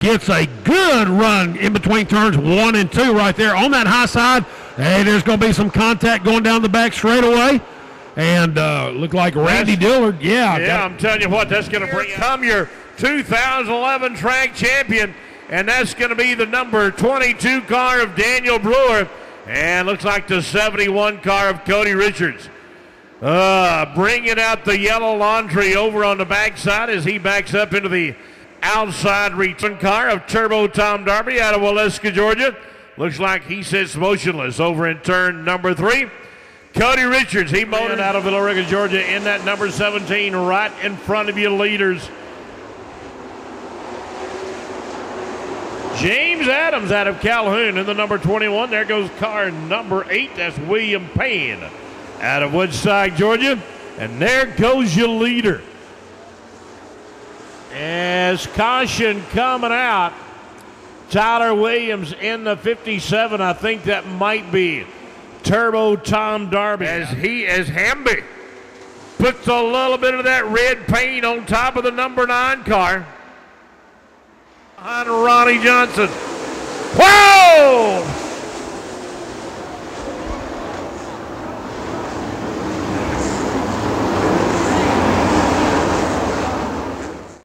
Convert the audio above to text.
gets a good run in between turns one and two right there on that high side. Hey, there's going to be some contact going down the back straightaway. And uh, look like Randy Dillard. Yeah. Yeah, got- I'm telling you what, that's going to bring come your 2011 track champion, and that's going to be the number 22 car of Daniel Brewer, and looks like the 71 car of Cody Richards. Uh, bringing out the yellow laundry over on the backside as he backs up into the outside return car of Turbo Tom Darby out of Waleska, Georgia. Looks like he sits motionless over in turn number three. Cody Richards, he motored out of Villa Rica, Georgia in that number 17 right in front of you leaders. James Adams out of Calhoun in the number 21. There goes car number eight. That's William Payne out of Woodside, Georgia. And there goes your leader. As caution coming out, Tyler Williams in the 57. I think that might be Turbo Tom Darby. As he, as Hamby puts a little bit of that red paint on top of the number nine car. Behind Ronnie Johnson. Whoa!